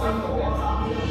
三朵。